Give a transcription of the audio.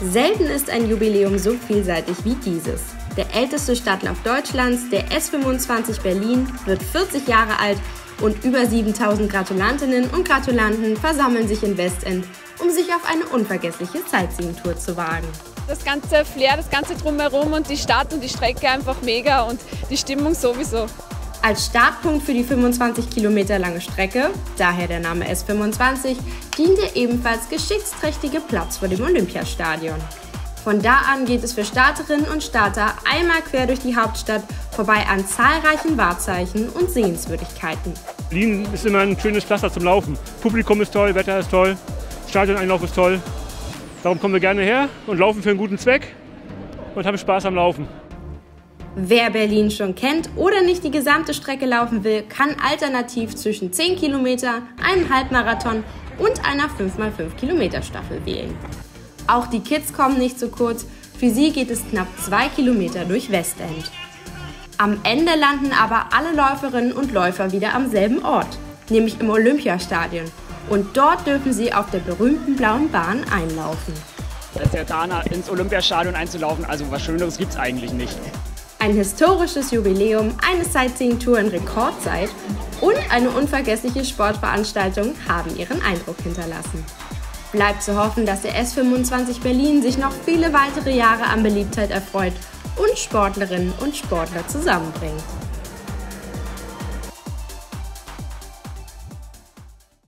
Selten ist ein Jubiläum so vielseitig wie dieses. Der älteste Stadtlauf Deutschlands, der S25 Berlin, wird 40 Jahre alt und über 7000 Gratulantinnen und Gratulanten versammeln sich in Westend, um sich auf eine unvergessliche Sightseeing-Tour zu wagen. Das ganze Flair, das ganze Drumherum und die Stadt und die Strecke einfach mega und die Stimmung sowieso. Als Startpunkt für die 25 Kilometer lange Strecke, daher der Name S25, dient der ebenfalls geschichtsträchtige Platz vor dem Olympiastadion. Von da an geht es für Starterinnen und Starter einmal quer durch die Hauptstadt vorbei an zahlreichen Wahrzeichen und Sehenswürdigkeiten. Berlin ist immer ein schönes Pflaster zum Laufen. Publikum ist toll, Wetter ist toll, Stadioneinlauf ist toll. Darum kommen wir gerne her und laufen für einen guten Zweck und haben Spaß am Laufen. Wer Berlin schon kennt oder nicht die gesamte Strecke laufen will, kann alternativ zwischen 10 Kilometer, einem Halbmarathon und einer 5x5 Kilometer Staffel wählen. Auch die Kids kommen nicht zu kurz, für sie geht es knapp 2 Kilometer durch Westend. Am Ende landen aber alle Läuferinnen und Läufer wieder am selben Ort, nämlich im Olympiastadion. Und dort dürfen sie auf der berühmten blauen Bahn einlaufen. Als der Dana ins Olympiastadion einzulaufen, also was Schöneres gibt es eigentlich nicht. Ein historisches Jubiläum, eine Sightseeing-Tour in Rekordzeit und eine unvergessliche Sportveranstaltung haben ihren Eindruck hinterlassen. Bleibt zu hoffen, dass der S25 Berlin sich noch viele weitere Jahre an Beliebtheit erfreut und Sportlerinnen und Sportler zusammenbringt.